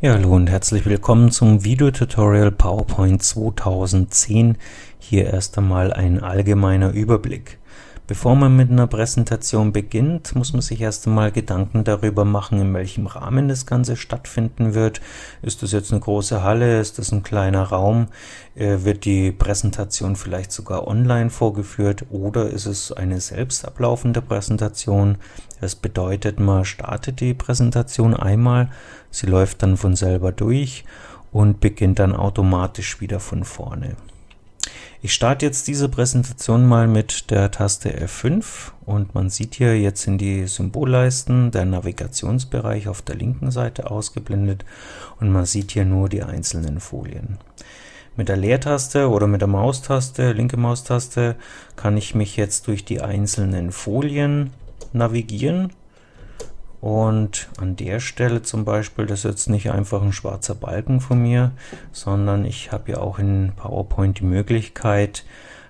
Ja, hallo und herzlich willkommen zum Videotutorial PowerPoint 2010. Hier erst einmal ein allgemeiner Überblick. Bevor man mit einer Präsentation beginnt, muss man sich erst einmal Gedanken darüber machen, in welchem Rahmen das Ganze stattfinden wird. Ist das jetzt eine große Halle? Ist das ein kleiner Raum? Äh, wird die Präsentation vielleicht sogar online vorgeführt? Oder ist es eine selbst ablaufende Präsentation? Das bedeutet, man startet die Präsentation einmal, sie läuft dann von selber durch und beginnt dann automatisch wieder von vorne. Ich starte jetzt diese Präsentation mal mit der Taste F5 und man sieht hier, jetzt sind die Symbolleisten, der Navigationsbereich auf der linken Seite ausgeblendet und man sieht hier nur die einzelnen Folien. Mit der Leertaste oder mit der Maustaste, linke Maustaste, kann ich mich jetzt durch die einzelnen Folien navigieren und an der Stelle zum Beispiel, das ist jetzt nicht einfach ein schwarzer Balken von mir, sondern ich habe ja auch in PowerPoint die Möglichkeit,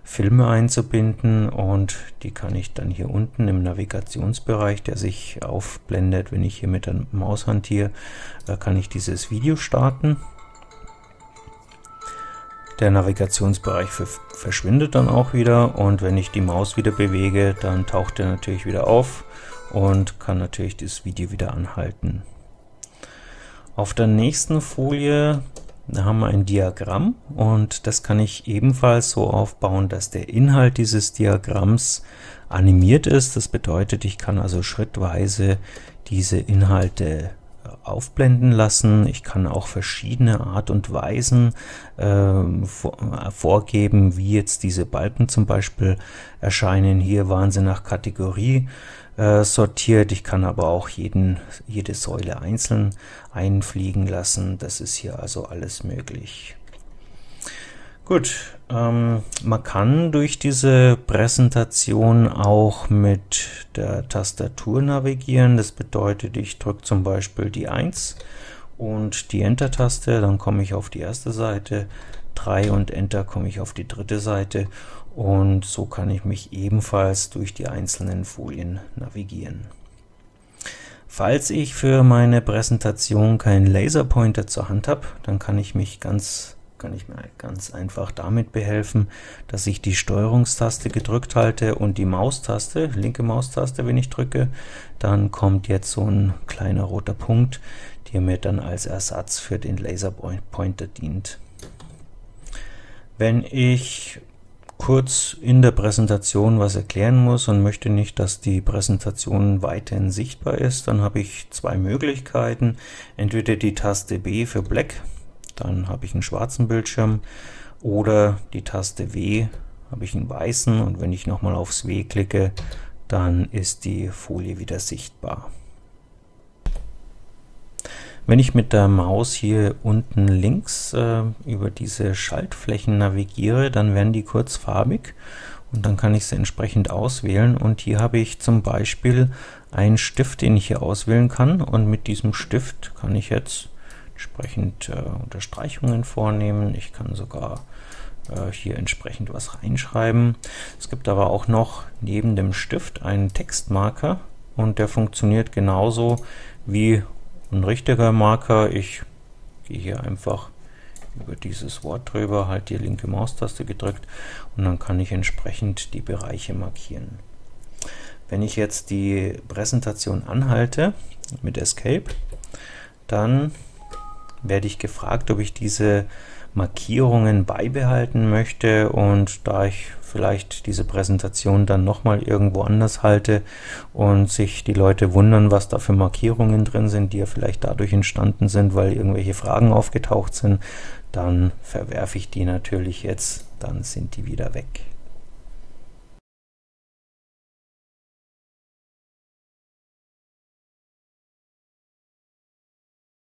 Filme einzubinden und die kann ich dann hier unten im Navigationsbereich, der sich aufblendet, wenn ich hier mit der Maus hantiere, da kann ich dieses Video starten. Der Navigationsbereich verschwindet dann auch wieder und wenn ich die Maus wieder bewege, dann taucht er natürlich wieder auf und kann natürlich das Video wieder anhalten. Auf der nächsten Folie haben wir ein Diagramm und das kann ich ebenfalls so aufbauen, dass der Inhalt dieses Diagramms animiert ist. Das bedeutet, ich kann also schrittweise diese Inhalte aufblenden lassen. Ich kann auch verschiedene Art und Weisen äh, vor, vorgeben, wie jetzt diese Balken zum Beispiel erscheinen. Hier waren sie nach Kategorie äh, sortiert. Ich kann aber auch jeden, jede Säule einzeln einfliegen lassen. Das ist hier also alles möglich. Gut, ähm, man kann durch diese Präsentation auch mit der Tastatur navigieren. Das bedeutet, ich drücke zum Beispiel die 1 und die Enter-Taste, dann komme ich auf die erste Seite, 3 und Enter komme ich auf die dritte Seite und so kann ich mich ebenfalls durch die einzelnen Folien navigieren. Falls ich für meine Präsentation keinen Laserpointer zur Hand habe, dann kann ich mich ganz kann ich mir ganz einfach damit behelfen, dass ich die Steuerungstaste gedrückt halte und die Maustaste, linke Maustaste, wenn ich drücke, dann kommt jetzt so ein kleiner roter Punkt, der mir dann als Ersatz für den Laserpointer dient. Wenn ich kurz in der Präsentation was erklären muss und möchte nicht, dass die Präsentation weiterhin sichtbar ist, dann habe ich zwei Möglichkeiten. Entweder die Taste B für Black, dann habe ich einen schwarzen Bildschirm oder die Taste W habe ich einen weißen und wenn ich nochmal aufs W klicke, dann ist die Folie wieder sichtbar. Wenn ich mit der Maus hier unten links äh, über diese Schaltflächen navigiere, dann werden die kurzfarbig und dann kann ich sie entsprechend auswählen und hier habe ich zum Beispiel einen Stift, den ich hier auswählen kann und mit diesem Stift kann ich jetzt entsprechend äh, Unterstreichungen vornehmen. Ich kann sogar äh, hier entsprechend was reinschreiben. Es gibt aber auch noch neben dem Stift einen Textmarker und der funktioniert genauso wie ein richtiger Marker. Ich gehe hier einfach über dieses Wort drüber, halt die linke Maustaste gedrückt und dann kann ich entsprechend die Bereiche markieren. Wenn ich jetzt die Präsentation anhalte mit Escape, dann werde ich gefragt, ob ich diese Markierungen beibehalten möchte und da ich vielleicht diese Präsentation dann nochmal irgendwo anders halte und sich die Leute wundern, was da für Markierungen drin sind, die ja vielleicht dadurch entstanden sind, weil irgendwelche Fragen aufgetaucht sind, dann verwerfe ich die natürlich jetzt, dann sind die wieder weg.